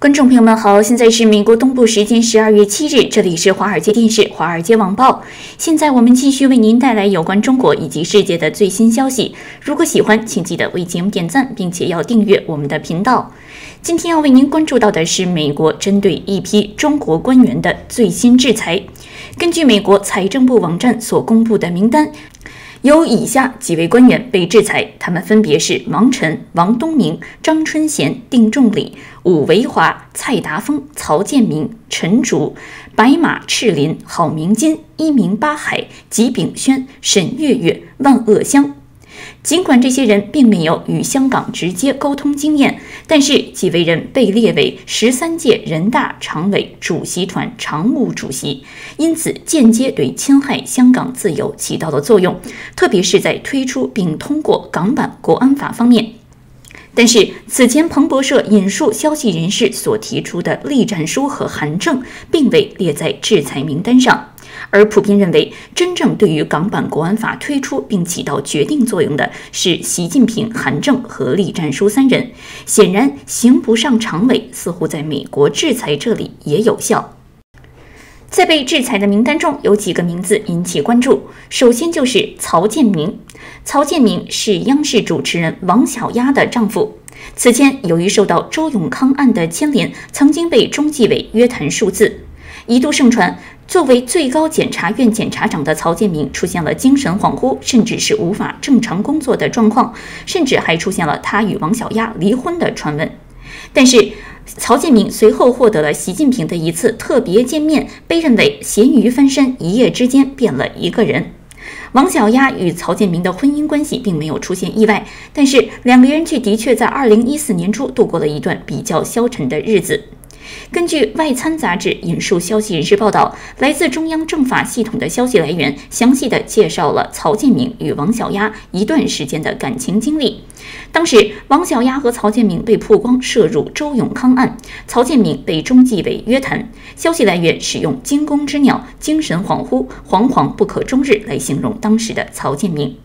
观众朋友们好，现在是美国东部时间十二月七日，这里是华尔街电视《华尔街网报》。现在我们继续为您带来有关中国以及世界的最新消息。如果喜欢，请记得为节目点赞，并且要订阅我们的频道。今天要为您关注到的是美国针对一批中国官员的最新制裁。根据美国财政部网站所公布的名单。有以下几位官员被制裁，他们分别是王晨、王东明、张春贤、丁仲礼、武维华、蔡达峰、曹建明、陈竹、白马赤林、郝明金、一鸣八海、吉炳轩、沈月月、万恶香。尽管这些人并没有与香港直接沟通经验，但是几位人被列为十三届人大常委主席团常务主席，因此间接对侵害香港自由起到了作用，特别是在推出并通过港版国安法方面。但是此前彭博社引述消息人士所提出的栗战书和韩正，并未列在制裁名单上。而普遍认为，真正对于港版国安法推出并起到决定作用的是习近平、韩正和栗战书三人。显然，刑不上常委似乎在美国制裁这里也有效。在被制裁的名单中，有几个名字引起关注。首先就是曹建明。曹建明是央视主持人王小丫的丈夫。此前，由于受到周永康案的牵连，曾经被中纪委约谈数次，一度盛传。作为最高检察院检察长的曹建明出现了精神恍惚，甚至是无法正常工作的状况，甚至还出现了他与王小丫离婚的传闻。但是，曹建明随后获得了习近平的一次特别见面，被认为咸鱼翻身，一夜之间变了一个人。王小丫与曹建明的婚姻关系并没有出现意外，但是两个人却的确在2014年初度过了一段比较消沉的日子。根据《外参》杂志引述消息人士报道，来自中央政法系统的消息来源详细的介绍了曹建明与王小丫一段时间的感情经历。当时，王小丫和曹建明被曝光涉入周永康案，曹建明被中纪委约谈。消息来源使用“惊弓之鸟”“精神恍惚”“惶惶不可终日”来形容当时的曹建明。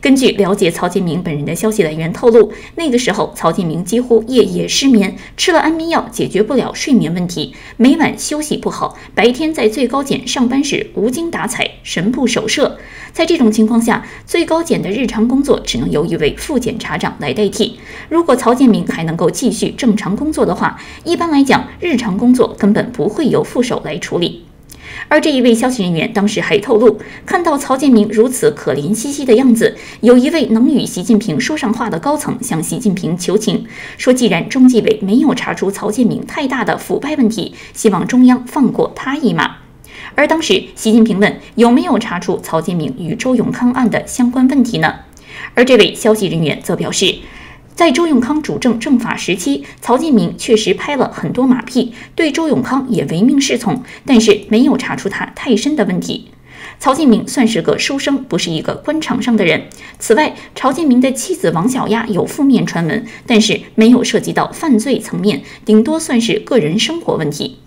根据了解，曹建明本人的消息来源透露，那个时候曹建明几乎夜夜失眠，吃了安眠药解决不了睡眠问题，每晚休息不好，白天在最高检上班时无精打采，神不守舍。在这种情况下，最高检的日常工作只能由一位副检察长来代替。如果曹建明还能够继续正常工作的话，一般来讲，日常工作根本不会由副手来处理。而这一位消息人员当时还透露，看到曹建明如此可怜兮兮的样子，有一位能与习近平说上话的高层向习近平求情，说既然中纪委没有查出曹建明太大的腐败问题，希望中央放过他一马。而当时习近平问有没有查出曹建明与周永康案的相关问题呢？而这位消息人员则表示。在周永康主政政法时期，曹建明确实拍了很多马屁，对周永康也唯命是从，但是没有查出他太深的问题。曹建明算是个书生，不是一个官场上的人。此外，曹建明的妻子王小丫有负面传闻，但是没有涉及到犯罪层面，顶多算是个人生活问题。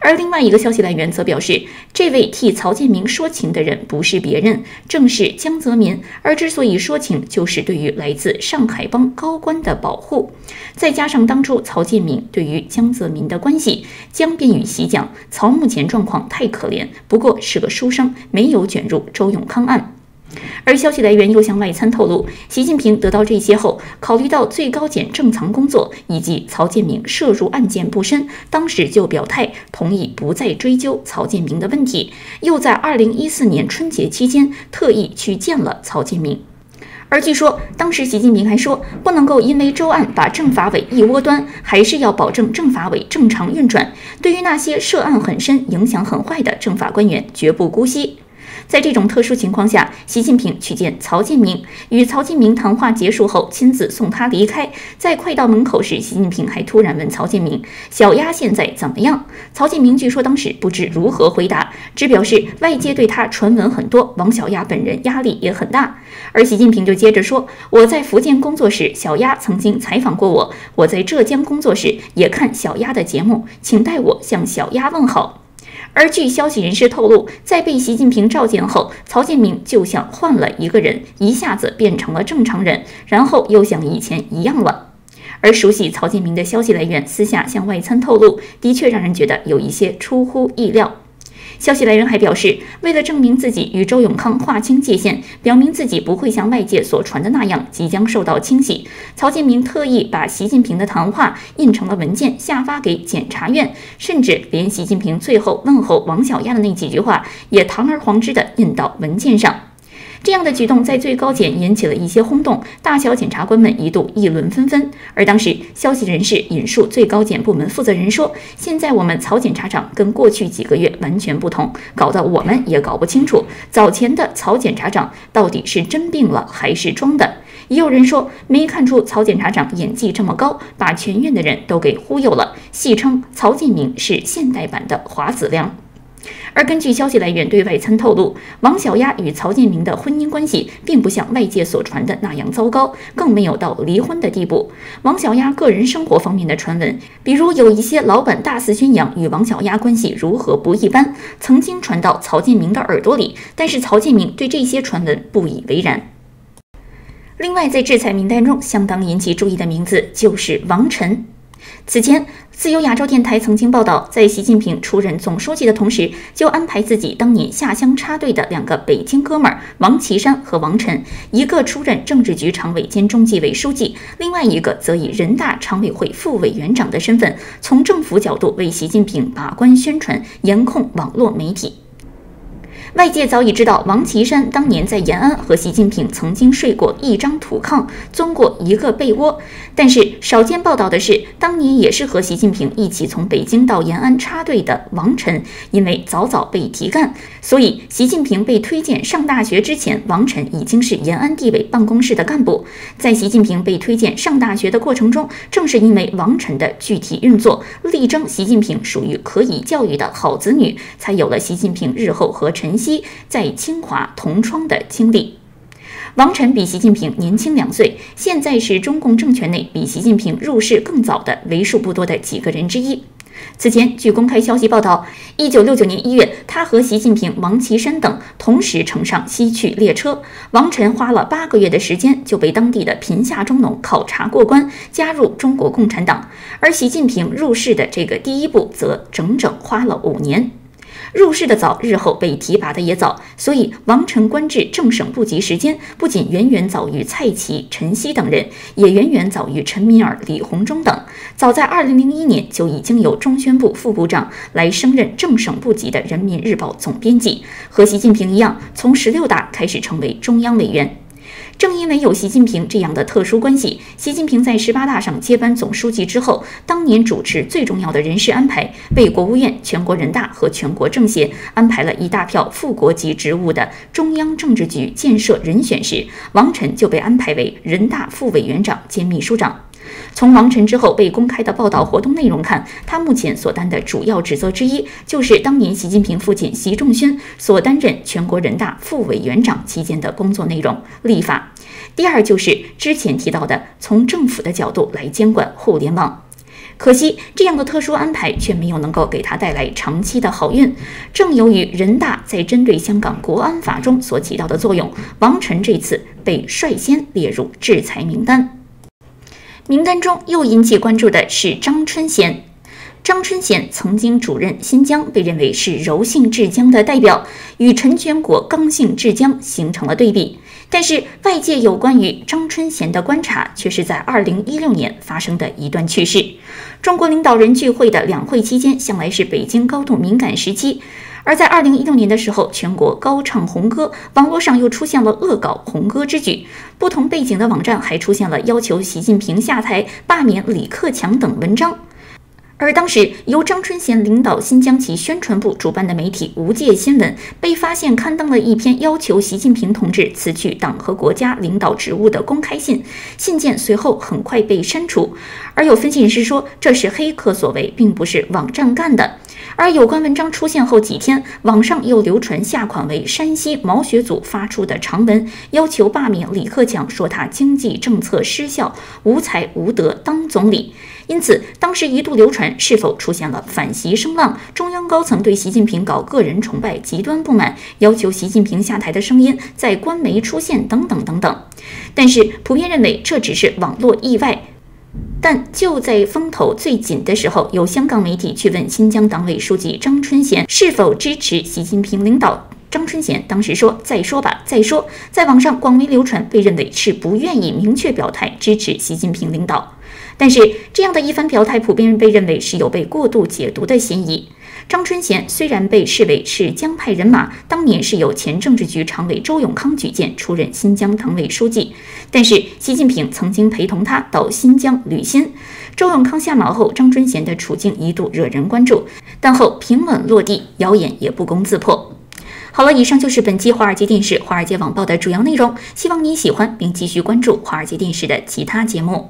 而另外一个消息来源则表示，这位替曹建明说情的人不是别人，正是江泽民。而之所以说情，就是对于来自上海帮高官的保护。再加上当初曹建明对于江泽民的关系，江便与习讲，曹目前状况太可怜，不过是个书生，没有卷入周永康案。而消息来源又向外参透露，习近平得到这些后，考虑到最高检正藏工作以及曹建明涉入案件不深，当时就表态同意不再追究曹建明的问题。又在二零一四年春节期间特意去见了曹建明。而据说当时习近平还说，不能够因为周案把政法委一窝端，还是要保证政法委正常运转。对于那些涉案很深、影响很坏的政法官员，绝不姑息。在这种特殊情况下，习近平去见曹建明，与曹建明谈话结束后，亲自送他离开。在快到门口时，习近平还突然问曹建明：“小丫现在怎么样？”曹建明据说当时不知如何回答，只表示外界对他传闻很多，王小丫本人压力也很大。而习近平就接着说：“我在福建工作时，小丫曾经采访过我；我在浙江工作时，也看小丫的节目，请代我向小丫问好。”而据消息人士透露，在被习近平召见后，曹建明就像换了一个人，一下子变成了正常人，然后又像以前一样了。而熟悉曹建明的消息来源私下向外参透露，的确让人觉得有一些出乎意料。消息来源还表示，为了证明自己与周永康划清界限，表明自己不会像外界所传的那样即将受到清洗，曹建明特意把习近平的谈话印成了文件下发给检察院，甚至连习近平最后问候王小丫的那几句话也堂而皇之地印到文件上。这样的举动在最高检引起了一些轰动，大小检察官们一度议论纷纷。而当时，消息人士引述最高检部门负责人说：“现在我们曹检察长跟过去几个月完全不同，搞得我们也搞不清楚，早前的曹检察长到底是真病了还是装的。”也有人说，没看出曹检察长演技这么高，把全院的人都给忽悠了，戏称曹建明是现代版的华子良。而根据消息来源对外参透露，王小丫与曹建明的婚姻关系并不像外界所传的那样糟糕，更没有到离婚的地步。王小丫个人生活方面的传闻，比如有一些老板大肆宣扬与王小丫关系如何不一般，曾经传到曹建明的耳朵里，但是曹建明对这些传闻不以为然。另外，在制裁名单中相当引起注意的名字就是王晨。此前，自由亚洲电台曾经报道，在习近平出任总书记的同时，就安排自己当年下乡插队的两个北京哥们儿王岐山和王晨，一个出任政治局常委兼中纪委书记，另外一个则以人大常委会副委员长的身份，从政府角度为习近平把关宣传、严控网络媒体。外界早已知道，王岐山当年在延安和习近平曾经睡过一张土炕，钻过一个被窝。但是少见报道的是，当年也是和习近平一起从北京到延安插队的王晨，因为早早被提干，所以习近平被推荐上大学之前，王晨已经是延安地委办公室的干部。在习近平被推荐上大学的过程中，正是因为王晨的具体运作，力争习近平属于可以教育的好子女，才有了习近平日后和陈。期在清华同窗的经历，王晨比习近平年轻两岁，现在是中共政权内比习近平入世更早的为数不多的几个人之一。此前，据公开消息报道，一九六九年一月，他和习近平、王岐山等同时乘上西去列车。王晨花了八个月的时间就被当地的贫下中农考察过关，加入中国共产党。而习近平入世的这个第一步，则整整花了五年。入世的早，日后被提拔的也早，所以王晨官至正省部级时间不仅远远早于蔡奇、陈希等人，也远远早于陈敏尔、李鸿忠等。早在二零零一年就已经由中宣部副部长来升任正省部级的人民日报总编辑，和习近平一样，从十六大开始成为中央委员。正因为有习近平这样的特殊关系，习近平在十八大上接班总书记之后，当年主持最重要的人事安排，被国务院、全国人大和全国政协安排了一大票副国级职务的中央政治局建设人选时，王晨就被安排为人大副委员长兼秘书长。从王晨之后被公开的报道活动内容看，他目前所担的主要职责之一，就是当年习近平父亲习仲勋所担任全国人大副委员长期间的工作内容——立法。第二就是之前提到的，从政府的角度来监管互联网。可惜这样的特殊安排却没有能够给他带来长期的好运。正由于人大在针对香港国安法中所起到的作用，王晨这次被率先列入制裁名单。名单中又引起关注的是张春贤。张春贤曾经主任新疆，被认为是柔性治疆的代表，与陈全国刚性治疆形成了对比。但是外界有关于张春贤的观察，却是在2016年发生的一段趣事。中国领导人聚会的两会期间，向来是北京高度敏感时期。而在二零一六年的时候，全国高唱红歌，网络上又出现了恶搞红歌之举。不同背景的网站还出现了要求习近平下台、罢免李克强等文章。而当时由张春贤领导新疆旗宣传部主办的媒体无界新闻，被发现刊登了一篇要求习近平同志辞去党和国家领导职务的公开信，信件随后很快被删除。而有分析人士说，这是黑客所为，并不是网站干的。而有关文章出现后几天，网上又流传下款为山西毛学组发出的长文，要求罢免李克强，说他经济政策失效、无才无德当总理。因此，当时一度流传是否出现了反习声浪，中央高层对习近平搞个人崇拜极端不满，要求习近平下台的声音在官媒出现等等等等。但是，普遍认为这只是网络意外。但就在风头最紧的时候，有香港媒体去问新疆党委书记张春贤是否支持习近平领导。张春贤当时说：“再说吧，再说。”在网上广为流传，被认为是不愿意明确表态支持习近平领导。但是这样的一番表态，普遍被认为是有被过度解读的嫌疑。张春贤虽然被视为是江派人马，当年是由前政治局常委周永康举荐出任新疆党委书记，但是习近平曾经陪同他到新疆旅新。周永康下马后，张春贤的处境一度惹人关注，但后平稳落地，谣言也不攻自破。好了，以上就是本期华尔街电视、华尔街网报的主要内容，希望你喜欢并继续关注华尔街电视的其他节目。